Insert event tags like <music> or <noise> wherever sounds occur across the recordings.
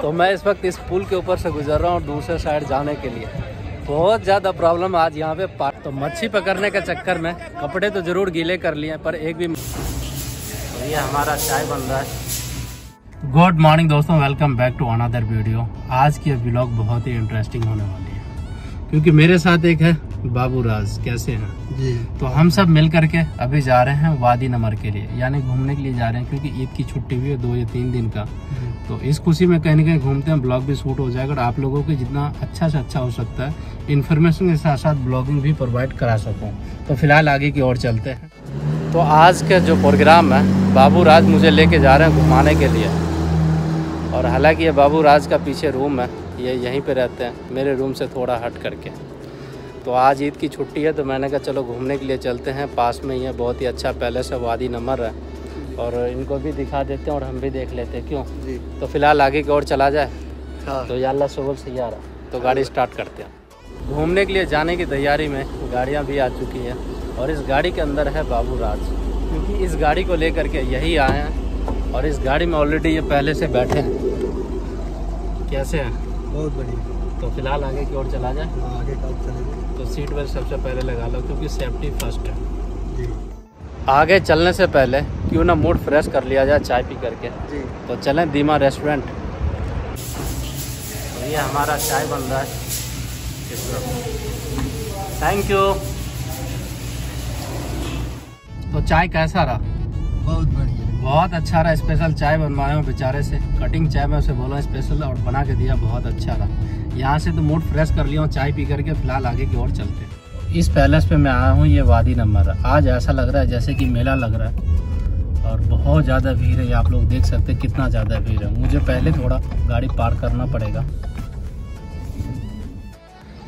तो मैं इस वक्त इस पुल के ऊपर से गुजर रहा हूँ दूसरे साइड जाने के लिए। बहुत ज़्यादा प्रॉब्लम आज यहाँ पे पा तो मच्छी पकड़ने के चक्कर में कपड़े तो ज़रूर गीले कर लिए पर एक भी तो ये हमारा चाय बन रहा है। गुड मॉर्निंग दोस्तों welcome back to another video आज की ब्लॉग बहुत ही इंटरेस्टिंग होने वाली है, क्योंकि मेरे साथ एक है बाबू राज कैसे हैं? जी। तो हम सब मिल करके अभी जा रहे हैं वादी नमर के लिए यानी घूमने के लिए जा रहे हैं क्योंकि ईद की छुट्टी हुई है दो या तीन दिन का। तो इस खुशी में कहीं ना कहीं घूमते हैं ब्लॉग भी शूट हो जाएगा और आप लोगों के जितना अच्छा से अच्छा हो सकता है इन्फॉर्मेशन के साथ साथ ब्लॉगिंग भी प्रोवाइड करा सकूँ। तो फ़िलहाल आगे की ओर चलते हैं। तो आज का जो प्रोग्राम है बाबू राज मुझे लेके जा रहे हैं घुमाने के लिए। और हालाँकि ये बाबू राज का पीछे रूम है ये यहीं पे रहते हैं मेरे रूम से थोड़ा हट करके। तो आज ईद की छुट्टी है तो मैंने कहा चलो घूमने के लिए चलते हैं। पास में ही है बहुत ही अच्छा पैलेस है वादी नमर है। और इनको भी दिखा देते हैं और हम भी देख लेते हैं क्यों? जी। तो फ़िलहाल आगे की ओर चला जाए। हाँ। तो या अल्लाह सुबह से यार तो गाड़ी स्टार्ट करते हैं। घूमने के लिए जाने की तैयारी में गाड़ियाँ भी आ चुकी हैं और इस गाड़ी के अंदर है बाबू राज। क्योंकि इस गाड़ी को लेकर के यही आए हैं और इस गाड़ी में ऑलरेडी ये पहले से बैठे हैं। कैसे हैं? बहुत बढ़िया। तो फ़िलहाल आगे की ओर चला जाए। हाँ, आगे चलेंगे तो सीट बेल्ट सबसे पहले लगा लो क्योंकि सेफ्टी फ़र्स्ट है। आगे चलने से पहले क्यों ना मूड फ्रेश कर लिया जाए चाय पी करके। जी। तो चलें दीमा रेस्टोरेंट तो ये हमारा चाय बन रहा है। थैंक यू तो चाय कैसा रहा? बहुत बढ़िया। बहुत अच्छा रहा। स्पेशल चाय बनवाए हूँ बेचारे से। कटिंग चाय में उसे बोला स्पेशल और बना के दिया बहुत अच्छा रहा। यहाँ से तो मूड फ्रेश कर लिया हूँ चाय पी करके फ़िलहाल आगे की ओर चलते हैं। इस पैलेस पे मैं आया हूँ ये वादी नंबर। आज ऐसा लग रहा है जैसे कि मेला लग रहा है। और बहुत ज़्यादा भीड़ है ये आप लोग देख सकते हैं कितना ज़्यादा भीड़ है। मुझे पहले थोड़ा गाड़ी पार करना पड़ेगा।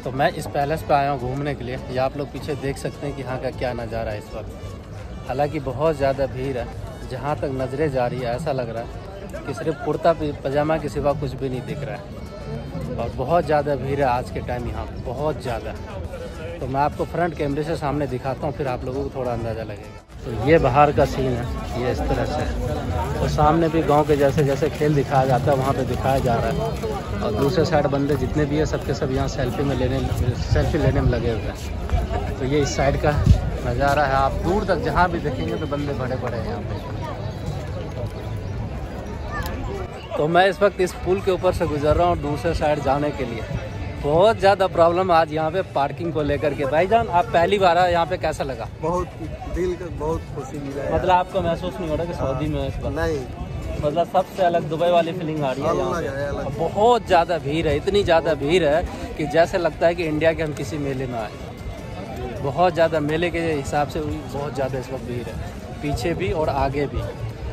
तो मैं इस पैलेस पे आया हूँ घूमने के लिए। ये आप लोग पीछे देख सकते हैं कि यहाँ का क्या नज़ारा है इस वक्त। हालाँकि बहुत ज़्यादा भीड़ है जहाँ तक नज़रें जा रही है ऐसा लग रहा है कि सिर्फ़ कुर्ता पजामा के सिवा कुछ भी नहीं दिख रहा है। और बहुत ज़्यादा भीड़ है आज के टाइम यहाँ पे, बहुत ज़्यादा। तो मैं आपको फ्रंट कैमरे से सामने दिखाता हूँ, फिर आप लोगों को थोड़ा अंदाज़ा लगेगा। तो ये बाहर का सीन है, ये इस तरह से और सामने भी गाँव के जैसे जैसे खेल दिखाया जाता है, वहाँ पे दिखाया जा रहा है। और दूसरे साइड बंदे जितने भी है, सबके सब यहाँ सेल्फी में लेने सेल्फी लेने में लगे हुए हैं। तो ये इस साइड का नज़ारा है। आप दूर तक जहाँ भी देखेंगे तो बंदे बड़े बड़े हैं यहाँ पे। तो मैं इस वक्त इस पुल के ऊपर से गुजर रहा हूँ दूसरे साइड जाने के लिए। बहुत ज़्यादा प्रॉब्लम आज यहाँ पे पार्किंग को लेकर के। भाईजान आप पहली बार आए यहाँ पे कैसा लगा? बहुत दिल का बहुत खुशी मिला मतलब आपको महसूस नहीं हो रहा कि सऊदी में इस वक्त? नहीं। मतलब सबसे अलग दुबई वाली फीलिंग आ रही है यहाँ पे। बहुत ज़्यादा भीड़ है इतनी ज़्यादा भीड़ है कि जैसे लगता है कि इंडिया के हम किसी मेले में आए। बहुत ज़्यादा मेले के हिसाब से बहुत ज़्यादा इस वक्त भीड़ है। पीछे भी और आगे भी।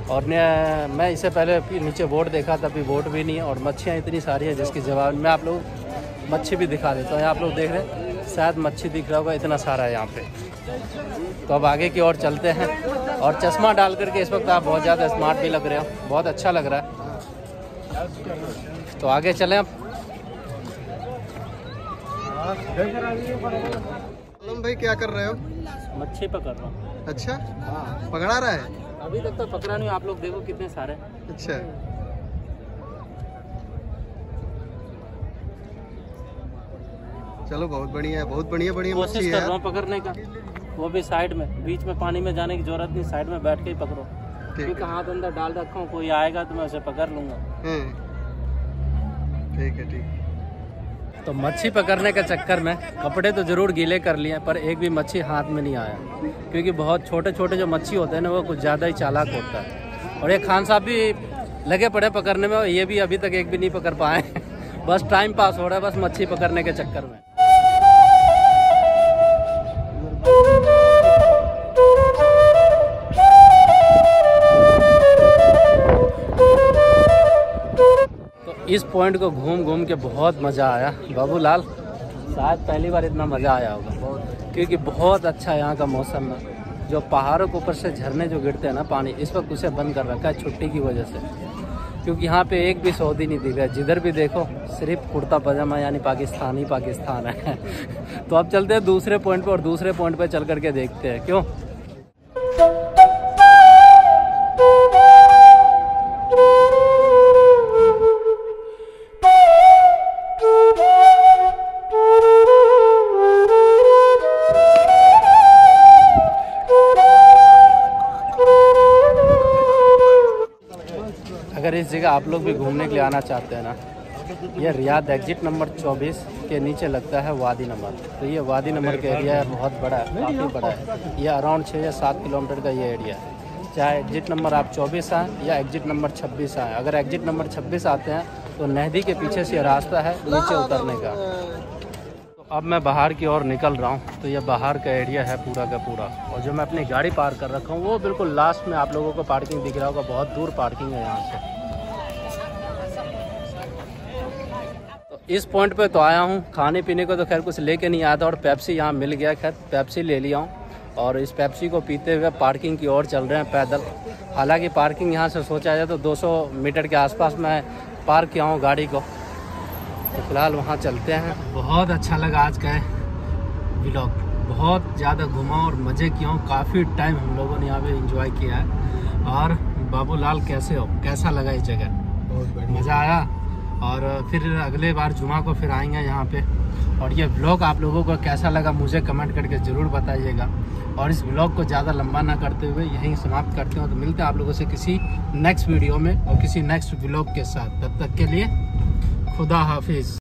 और ने- मैं इससे पहले नीचे बोट देखा था अभी बोट भी नहीं है और मच्छियाँ इतनी सारी है जिसके जवाब में आप लोग मच्छी भी दिखा देता हूँ। यहाँ आप लोग देख रहे हैं शायद मच्छी दिख रहा होगा इतना सारा है यहाँ पे। तो अब आगे की ओर चलते हैं और चश्मा डाल करके इस वक्त आप बहुत ज़्यादा स्मार्ट भी लग रहे हो बहुत अच्छा लग रहा है। तो आगे चलें आप भाई क्या कर रहे हो? मच्छी पकड़ रहा हूँ। अच्छा? हाँ। पकड़ा रहा है? अभी तक तो पकड़ा नहीं आप लोग देखो कितने सारे अच्छा। चलो बहुत बढ़िया है बहुत बढ़िया बढ़िया कोशिश कर रहा हूँ पकड़ने का। वो भी साइड में बीच में पानी में जाने की ज़रूरत नहीं साइड में बैठ के ही पकड़ो। ठीक क्योंकि हाथ अंदर डाल रखा हूँ कोई आएगा तो मैं उसे पकड़ लूँगा। है ठीक है ठीक तो मच्छी पकड़ने के चक्कर में कपड़े तो ज़रूर गीले कर लिए, पर एक भी मच्छी हाथ में नहीं आया। क्योंकि बहुत छोटे छोटे जो मच्छी होते हैं ना, वो कुछ ज़्यादा ही चालाक होता है। और ये खान साहब भी लगे पड़े पकड़ने में, और ये भी अभी तक एक भी नहीं पकड़ पाए। <laughs> बस टाइम पास हो रहा है, बस मच्छी पकड़ने के चक्कर में। इस पॉइंट को घूम घूम के बहुत मज़ा आया। बाबूलाल, शायद पहली बार इतना मज़ा आया होगा। क्योंकि बहुत अच्छा यहाँ का मौसम है जो पहाड़ों के ऊपर से झरने जो गिरते हैं ना पानी, इस वक्त उसे बंद कर रखा है छुट्टी की वजह से। क्योंकि यहाँ पे एक भी सऊदी नहीं दिख रहा जिधर भी देखो, सिर्फ़ कुर्ता पजामा, यानी पाकिस्तानी पाकिस्तान है। <laughs> तो अब चलते हैं दूसरे पॉइंट पे और दूसरे पॉइंट पे चल करके देखते हैं। क्यों? जगह आप लोग भी घूमने के लिए आना चाहते हैं ना? ये रियाद एग्जिट नंबर 24 के नीचे लगता है वादी नंबर। तो ये वादी नंबर का एरिया है, बहुत बड़ा है, काफ़ी बड़ा है। ये अराउंड छः या सात किलोमीटर का ये एरिया है। चाहे एग्जिट नंबर आप 24 आएँ या एग्जिट नंबर 26 आएँ, अगर एग्जिट नंबर 26 आते हैं तो नहदी के पीछे से रास्ता है नीचे उतरने का। तो अब मैं बाहर की ओर निकल रहा हूँ तो ये बाहर का एरिया है पूरा का पूरा। और जो मैं अपनी गाड़ी पार्क कर रखा हूँ, वो बिल्कुल लास्ट में आप लोगों को पार्किंग दिख रहा होगा, बहुत दूर पार्किंग है यहाँ से। इस पॉइंट पे तो आया हूँ। खाने पीने को तो खैर कुछ लेके नहीं आया था और पेप्सी यहाँ मिल गया। खैर पेप्सी ले लिया हूँ। और इस पेप्सी को पीते हुए पार्किंग की ओर चल रहे हैं पैदल। हालाँकि पार्किंग यहाँ से सोचा जाए तो 200 मीटर के आसपास मैं पार्क किया हूँ गाड़ी को। तो फ़िलहाल वहाँ चलते हैं। बहुत अच्छा लगा आज का ब्लॉग बहुत ज़्यादा घुमा और मज़े किया हूँ। काफ़ी टाइम हम लोगों ने यहाँ पे इंजॉय किया है। और बाबूलाल कैसे हो? कैसा लगा इस जगह? मज़ा आया? और फिर अगले बार जुमा को फिर आएँगे यहाँ पे। और ये ब्लॉग आप लोगों को कैसा लगा मुझे कमेंट करके ज़रूर बताइएगा। और इस ब्लॉग को ज़्यादा लंबा ना करते हुए यहीं समाप्त करते हैं तो मिलते हैं आप लोगों से किसी नेक्स्ट वीडियो में और किसी नेक्स्ट ब्लॉग के साथ। तब तक के लिए खुदा हाफिज़।